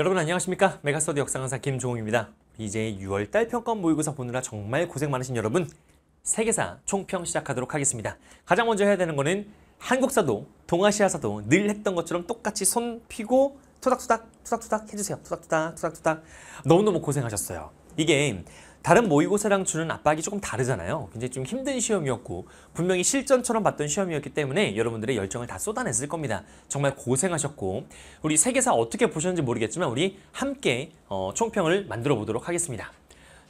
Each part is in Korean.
여러분 안녕하십니까? 메가스터디 역사강사 김종욱입니다. 이제 6월달 평가원 모의고사 보느라 정말 고생 많으신 여러분 세계사 총평 시작하도록 하겠습니다. 가장 먼저 해야 되는 거는 한국사도 동아시아사도 늘 했던 것처럼 똑같이 손 피고 투닥투닥 투닥투닥 해주세요. 투닥투닥 투닥투닥 너무너무 고생하셨어요. 이게 다른 모의고사랑 주는 압박이 조금 다르잖아요. 굉장히 좀 힘든 시험이었고 분명히 실전처럼 봤던 시험이었기 때문에 여러분들의 열정을 다 쏟아냈을 겁니다. 정말 고생하셨고 우리 세계사 어떻게 보셨는지 모르겠지만 우리 함께 어, 총평을 만들어 보도록 하겠습니다.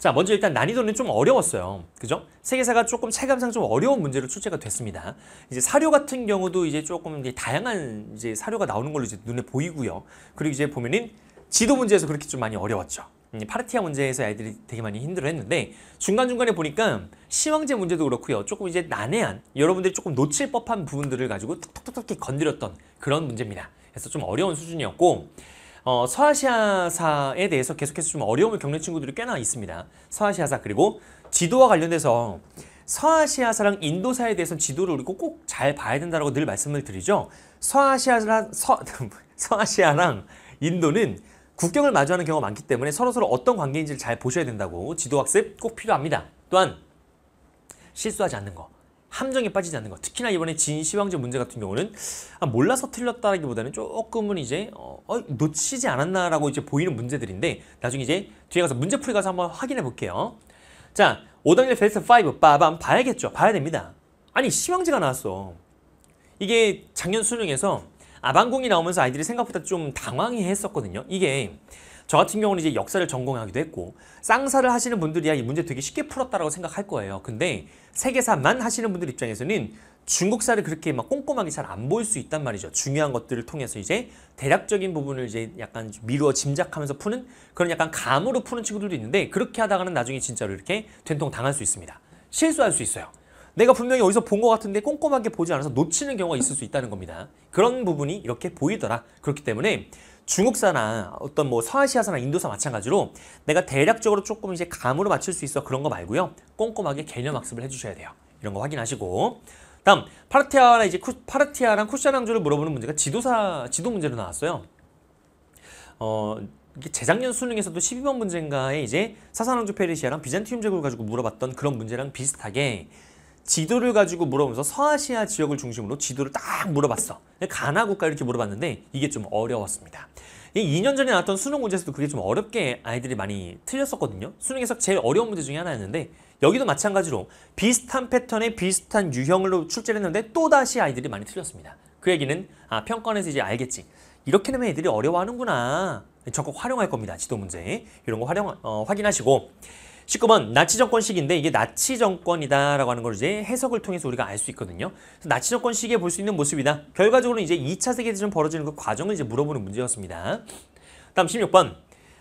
자, 먼저 일단 난이도는 좀 어려웠어요. 그죠? 세계사가 조금 체감상 좀 어려운 문제로 출제가 됐습니다. 이제 사료 같은 경우도 이제 조금 이제 다양한 이제 사료가 나오는 걸로 이제 눈에 보이고요. 그리고 이제 보면은 지도 문제에서 그렇게 좀 많이 어려웠죠. 음, 파르티아 문제에서 아이들이 되게 많이 힘들어했는데 중간중간에 보니까 시황제 문제도 그렇고요. 조금 이제 난해한 여러분들이 조금 놓칠 법한 부분들을 가지고 톡톡톡톡 건드렸던 그런 문제입니다. 그래서 좀 어려운 수준이었고 어, 서아시아사에 대해서 계속해서 좀 어려움을 겪는 친구들이 꽤나 있습니다. 서아시아사 그리고 지도와 관련돼서 서아시아사랑 인도사에 대해서 지도를 우리 꼭 잘 봐야 된다고 늘 말씀을 드리죠. 서아시아랑 서, 서아시아랑 인도는 국경을 마주하는 경우가 많기 때문에 서로서로 어떤 관계인지를 잘 보셔야 된다고 지도학습 꼭 필요합니다. 또한 실수하지 않는 거. 함정에 빠지지 않는 거. 특히나 이번에 진시황제 문제 같은 경우는 아, 몰라서 틀렸다기보다는 조금은 이제 어, 어, 놓치지 않았나라고 이제 보이는 문제들인데 나중에 이제 뒤에 가서 문제풀이 가서 한번 확인해 볼게요. 자, 5단계 베스트 5 빠밤 봐야겠죠. 봐야 됩니다. 아니 시황제가 나왔어. 이게 작년 수능에서 아방궁이 나오면서 아이들이 생각보다 좀 당황해 했었거든요. 이게 저 같은 경우는 이제 역사를 전공하기도 했고 쌍사를 하시는 분들이야 이 문제 되게 쉽게 풀었다라고 생각할 거예요. 근데 세계사만 하시는 분들 입장에서는 중국사를 그렇게 막 꼼꼼하게 잘 안 보일 수 있단 말이죠. 중요한 것들을 통해서 이제 대략적인 부분을 이제 약간 미루어 짐작하면서 푸는 그런 약간 감으로 푸는 친구들도 있는데 그렇게 하다가는 나중에 진짜로 이렇게 된통 당할 수 있습니다. 실수할 수 있어요. 내가 분명히 어디서 본 것 같은데 꼼꼼하게 보지 않아서 놓치는 경우가 있을 수 있다는 겁니다. 그런 부분이 이렇게 보이더라. 그렇기 때문에 중국사나 어떤 뭐 서아시아사나 인도사 마찬가지로 내가 대략적으로 조금 이제 감으로 맞출 수 있어 그런 거 말고요. 꼼꼼하게 개념 학습을 해주셔야 돼요. 이런 거 확인하시고 다음 파르티아나 이제 쿠, 파르티아랑 쿠샤낭주를 물어보는 문제가 지도사 지도 문제로 나왔어요. 어 재작년 수능에서도 12번 문제인가에 이제 사사낭주 페르시아랑 비잔티움 제국을 가지고 물어봤던 그런 문제랑 비슷하게 지도를 가지고 물어보면서 서아시아 지역을 중심으로 지도를 딱 물어봤어. 가나 국가 이렇게 물어봤는데 이게 좀 어려웠습니다. 2년 전에 나왔던 수능 문제에서도 그게 좀 어렵게 아이들이 많이 틀렸었거든요. 수능에서 제일 어려운 문제 중에 하나였는데 여기도 마찬가지로 비슷한 패턴의 비슷한 유형으로 출제를 했는데 또다시 아이들이 많이 틀렸습니다. 그 얘기는 아 평가원에서 이제 알겠지. 이렇게 되면 애들이 어려워하는구나. 적극 활용할 겁니다. 지도 문제. 이런 거 활용 어, 확인하시고 19번 나치 정권 시기인데 이게 나치 정권이다라고 하는 걸 이제 해석을 통해서 우리가 알 수 있거든요. 나치 정권 시기에 볼 수 있는 모습이다. 결과적으로 이제 2차 세계대전 벌어지는 그 과정을 이제 물어보는 문제였습니다. 다음 16번.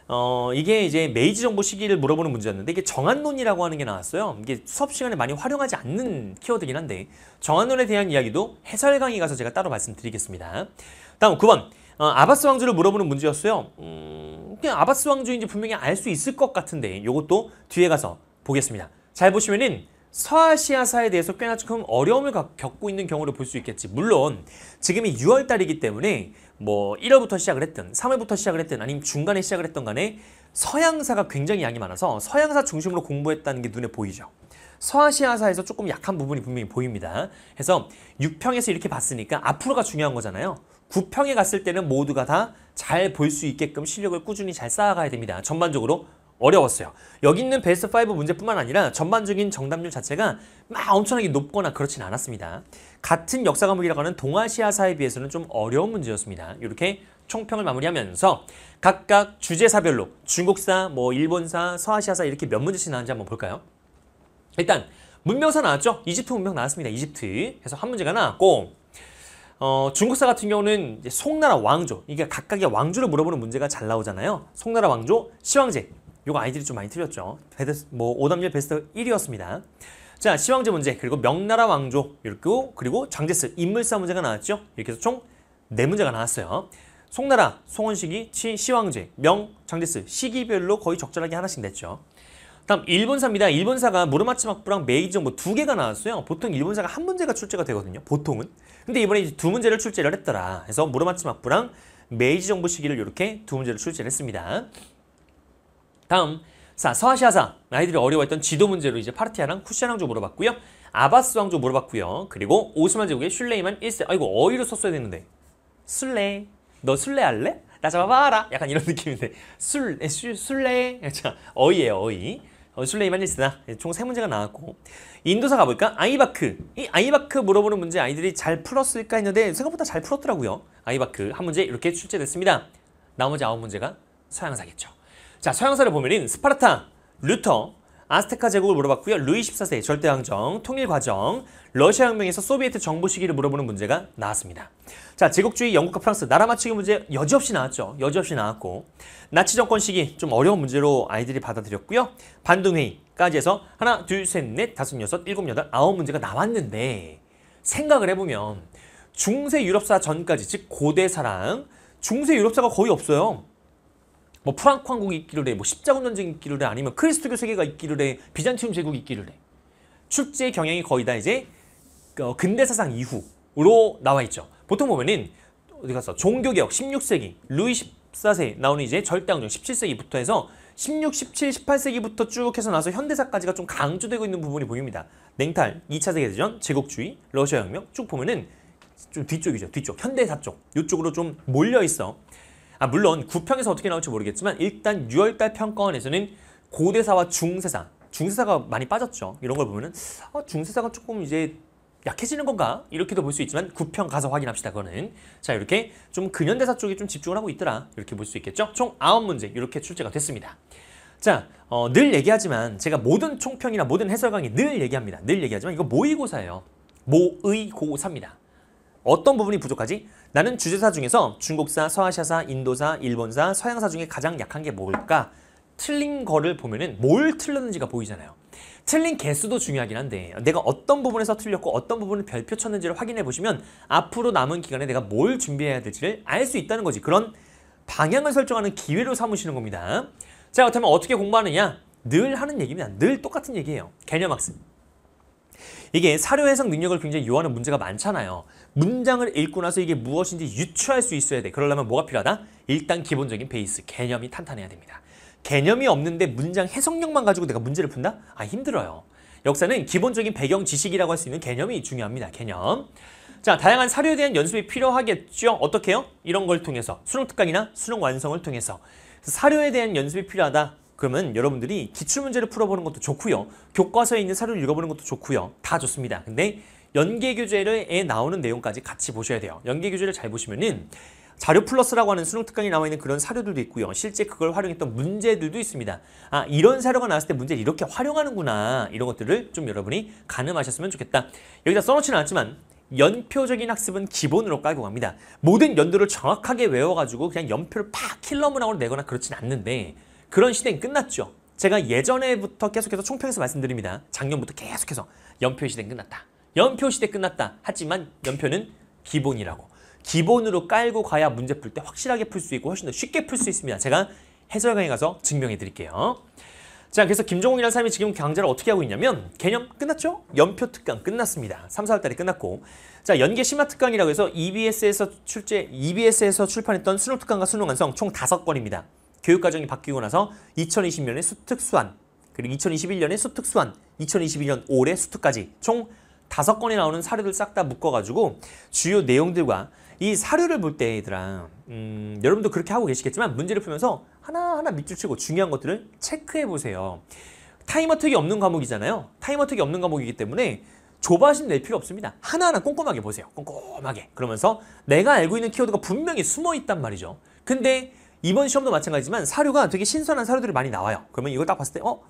어, 이게 이제 메이지 정부 시기를 물어보는 문제였는데 이게 정한론이라고 하는 게 나왔어요. 이게 수업 시간에 많이 활용하지 않는 키워드긴 한데 정한론에 대한 이야기도 해설 강의 가서 제가 따로 말씀드리겠습니다. 다음 9번. 어, 아바스 왕조를 물어보는 문제였어요. 음, 그냥 아바스 왕조인지 분명히 알 수 있을 것 같은데 이것도 뒤에 가서 보겠습니다. 잘 보시면은 서아시아사에 대해서 꽤나 조금 어려움을 겪고 있는 경우를 볼 수 있겠지. 물론 지금이 6월 달이기 때문에 뭐 1월부터 시작을 했든 3월부터 시작을 했든 아니면 중간에 시작을 했던 간에 서양사가 굉장히 양이 많아서 서양사 중심으로 공부했다는 게 눈에 보이죠. 서아시아사에서 조금 약한 부분이 분명히 보입니다. 그래서 6평에서 이렇게 봤으니까 앞으로가 중요한 거잖아요. 9평에 갔을 때는 모두가 다 잘 볼 수 있게끔 실력을 꾸준히 잘 쌓아가야 됩니다. 전반적으로 어려웠어요. 여기 있는 베스트 5 문제뿐만 아니라 전반적인 정답률 자체가 막 엄청나게 높거나 그렇진 않았습니다. 같은 역사 과목이라고 하는 동아시아사에 비해서는 좀 어려운 문제였습니다. 이렇게 총평을 마무리하면서 각각 주제사별로 중국사, 뭐 일본사, 서아시아사 이렇게 몇 문제씩 나왔는지 한번 볼까요? 일단 문명사 나왔죠? 이집트 문명 나왔습니다. 이집트. 그래서 한 문제가 나왔고 어, 중국사 같은 경우는 송나라 왕조, 이게 각각의 왕조를 물어보는 문제가 잘 나오잖아요. 송나라 왕조, 시황제. 요거 아이들이 좀 많이 틀렸죠. 베스트, 뭐 오답률 베스트 1위였습니다. 자, 시황제 문제, 그리고 명나라 왕조, 이렇게 그리고 장제스, 인물사 문제가 나왔죠. 이렇게 해서 총 네 문제가 나왔어요. 송나라, 송원시기, 치, 시황제, 명, 장제스, 시기별로 거의 적절하게 하나씩 냈죠. 다음 일본사입니다. 일본사가 무르마치 막부랑 메이지 정도 두 개가 나왔어요. 보통 일본사가 한 문제가 출제가 되거든요. 보통은. 근데 이번에 두 문제를 출제를 했더라. 그래서 무르마치 막부랑 메이지 정부 시기를 이렇게 두 문제를 출제를 했습니다. 다음 자 서아시아사 아이들이 어려워했던 지도 문제로 이제 파르티아랑 쿠샨 왕조 물어봤고요. 아바스 왕조 물어봤고요. 그리고 오스만 제국의 술레이만 1세 아이고 어이로 썼어야 되는데 술래 너 술래 할래? 나 잡아봐라 약간 이런 느낌인데 술, 술 술래 자 어이예요 어이 어, 술레이만 1세다. 총 세 문제가 나왔고. 인도사 가볼까? 아이바크. 이 아이바크 물어보는 문제 아이들이 잘 풀었을까 했는데 생각보다 잘 풀었더라고요. 아이바크 한 문제 이렇게 출제됐습니다. 나머지 아홉 문제가 서양사겠죠. 자 서양사를 보면은 스파르타, 루터, 아스테카 제국을 물어봤고요. 루이 14세 절대왕정, 통일과정, 러시아 혁명에서 소비에트 정부 시기를 물어보는 문제가 나왔습니다. 자, 제국주의 영국과 프랑스 나라 맞추기 문제 여지없이 나왔죠. 여지없이 나왔고 나치 정권 시기 좀 어려운 문제로 아이들이 받아들였고요. 반둥회의까지 해서 하나, 둘, 셋, 넷, 다섯, 여섯, 일곱, 여덟, 아홉 문제가 나왔는데 생각을 해보면 중세 유럽사 전까지 즉 고대사랑 중세 유럽사가 거의 없어요. 뭐 프랑크 왕국이 있기를 해, 뭐 십자군 전쟁이 있기를 해, 아니면 크리스토교 세계가 있기를 해, 비잔티움 제국이 있기를 해. 출제 경향이 거의 다 이제 어, 근대 사상 이후로 나와 있죠. 보통 보면은 어디 갔어? 종교개혁 16세기 루이 14세 나오는 이제 절대왕정 17세기부터 해서 16, 17, 18세기부터 쭉 해서 나서 현대사까지가 좀 강조되고 있는 부분이 보입니다. 냉탈, 2차 세계대전, 제국주의, 러시아 혁명 쭉 보면은 좀 뒤쪽이죠. 뒤쪽, 현대사 쪽. 이쪽으로 좀 몰려 있어. 아 물론 구평에서 어떻게 나올지 모르겠지만 일단 6월달 평가원에서는 고대사와 중세사, 중세사가 많이 빠졌죠. 이런 걸 보면은 아, 중세사가 조금 이제 약해지는 건가? 이렇게도 볼 수 있지만 구평 가서 확인합시다. 그거는 자 이렇게 좀 근현대사 쪽에 좀 집중을 하고 있더라. 이렇게 볼 수 있겠죠. 총 아홉 문제 이렇게 출제가 됐습니다. 자, 어, 늘 얘기하지만 제가 모든 총평이나 모든 해설 강의 늘 얘기합니다. 늘 얘기하지만 이거 모의고사예요. 모의고사입니다. 어떤 부분이 부족하지? 나는 주제사 중에서 중국사, 서아시아사, 인도사, 일본사, 서양사 중에 가장 약한 게 뭘까? 틀린 거를 보면은 뭘 틀렸는지가 보이잖아요. 틀린 개수도 중요하긴 한데 내가 어떤 부분에서 틀렸고 어떤 부분을 별표 쳤는지를 확인해 보시면 앞으로 남은 기간에 내가 뭘 준비해야 될지를 알 수 있다는 거지. 그런 방향을 설정하는 기회로 삼으시는 겁니다. 자, 그렇다면 어떻게 공부하느냐? 늘 하는 얘기입니다. 늘 똑같은 얘기예요. 개념 학습. 이게 사료 해석 능력을 굉장히 요하는 문제가 많잖아요. 문장을 읽고 나서 이게 무엇인지 유추할 수 있어야 돼. 그러려면 뭐가 필요하다? 일단 기본적인 베이스, 개념이 탄탄해야 됩니다. 개념이 없는데 문장 해석력만 가지고 내가 문제를 푼다? 아 힘들어요. 역사는 기본적인 배경 지식이라고 할 수 있는 개념이 중요합니다. 개념. 자, 다양한 사료에 대한 연습이 필요하겠죠. 어떻게 요 이런 걸 통해서 수능 특강이나 수능 완성을 통해서 사료에 대한 연습이 필요하다. 그러면 여러분들이 기출문제를 풀어보는 것도 좋고요. 교과서에 있는 사료를 읽어보는 것도 좋고요. 다 좋습니다. 근데 연계교재에 나오는 내용까지 같이 보셔야 돼요. 연계교재를 잘 보시면은 자료 플러스라고 하는 수능 특강에 나와 있는 그런 사료들도 있고요. 실제 그걸 활용했던 문제들도 있습니다. 아 이런 사료가 나왔을 때 문제를 이렇게 활용하는구나 이런 것들을 좀 여러분이 가늠하셨으면 좋겠다. 여기다 써놓지는 않았지만 연표적인 학습은 기본으로 깔고 갑니다. 모든 연도를 정확하게 외워가지고 그냥 연표를 팍 킬러 문항으로 내거나 그렇진 않는데 그런 시대는 끝났죠. 제가 예전에부터 계속해서 총평에서 말씀드립니다. 작년부터 계속해서 연표 시대는 끝났다. 연표 시대 끝났다. 하지만 연표는 기본이라고. 기본으로 깔고 가야 문제 풀 때 확실하게 풀 수 있고 훨씬 더 쉽게 풀 수 있습니다. 제가 해설 강에 가서 증명해 드릴게요. 자, 그래서 김종욱이라는 사람이 지금 강좌를 어떻게 하고 있냐면 개념 끝났죠? 연표 특강 끝났습니다. 3, 4월 달에 끝났고 자, 연계 심화 특강이라고 해서 EBS에서 출제 EBS에서 출판했던 수능 특강과 수능 완성 총 5건입니다. 교육과정이 바뀌고 나서 2020년에 수특 수완, 그리고 2021년에 수특 수완, 2022년 올해 수특까지 총 다섯 건에 나오는 사료를 싹다 묶어가지고 주요 내용들과 이 사료를 볼 때 얘들아 음, 여러분도 그렇게 하고 계시겠지만 문제를 풀면서 하나하나 밑줄 치고 중요한 것들을 체크해 보세요. time attack이 없는 과목이잖아요. time attack이 없는 과목이기 때문에 조바심 낼 필요 없습니다. 하나하나 꼼꼼하게 보세요. 꼼꼼하게. 그러면서 내가 알고 있는 키워드가 분명히 숨어 있단 말이죠. 근데 이번 시험도 마찬가지지만 사료가 되게 신선한 사료들이 많이 나와요. 그러면 이걸 딱 봤을 때 어?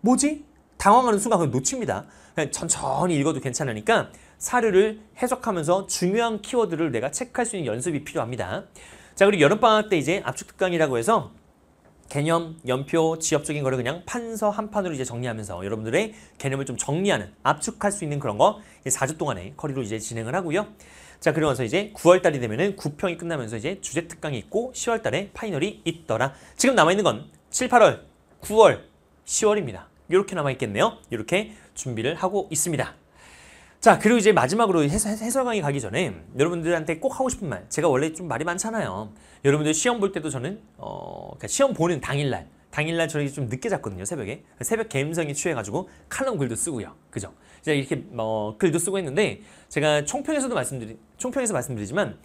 뭐지? 당황하는 순간 그걸 놓칩니다. 그냥 천천히 읽어도 괜찮으니까 사료를 해석하면서 중요한 키워드를 내가 체크할 수 있는 연습이 필요합니다. 자 그리고 여름방학 때 이제 압축 특강이라고 해서 개념, 연표, 지엽적인 거를 그냥 판서 한 판으로 이제 정리하면서 여러분들의 개념을 좀 정리하는 압축할 수 있는 그런 거 4주 동안에 커리로 이제 진행을 하고요. 자 그러면서 이제 9월 달이 되면은 9평이 끝나면서 이제 주제 특강이 있고 10월 달에 파이널이 있더라. 지금 남아 있는 건 7, 8월, 9월, 10월입니다. 이렇게 남아 있겠네요. 이렇게 준비를 하고 있습니다. 자, 그리고 이제 마지막으로 해설, 해설 강의 가기 전에 여러분들한테 꼭 하고 싶은 말. 제가 원래 좀 말이 많잖아요. 여러분들 시험 볼 때도 저는 어, 그러니까 시험 보는 당일날, 당일날 저희 좀 늦게 잤거든요, 새벽에. 새벽 감성에 취해가지고 칼럼 글도 쓰고요. 그죠? 제가 이렇게 어, 글도 쓰고 했는데 제가 총평에서도 말씀드리, 총평에서 말씀드리지만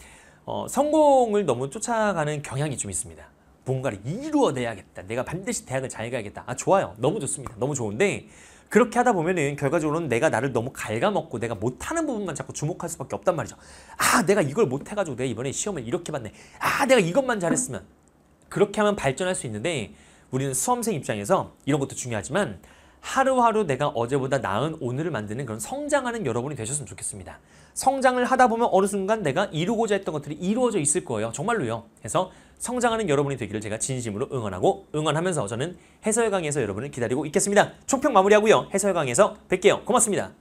어, 성공을 너무 쫓아가는 경향이 좀 있습니다. 뭔가를 이루어내야겠다. 내가 반드시 대학을 잘 가야겠다. 아, 좋아요. 너무 좋습니다. 너무 좋은데 그렇게 하다 보면은 결과적으로는 내가 나를 너무 갉아먹고 내가 못하는 부분만 자꾸 주목할 수밖에 없단 말이죠. 아, 내가 이걸 못해가지고 내가 이번에 시험을 이렇게 봤네. 아, 내가 이것만 잘했으면. 그렇게 하면 발전할 수 있는데 우리는 수험생 입장에서 이런 것도 중요하지만 하루하루 내가 어제보다 나은 오늘을 만드는 그런 성장하는 여러분이 되셨으면 좋겠습니다. 성장을 하다 보면 어느 순간 내가 이루고자 했던 것들이 이루어져 있을 거예요. 정말로요. 그래서 성장하는 여러분이 되기를 제가 진심으로 응원하고 응원하면서 저는 해설 강의에서 여러분을 기다리고 있겠습니다. 총평 마무리하고요. 해설 강의에서 뵐게요. 고맙습니다.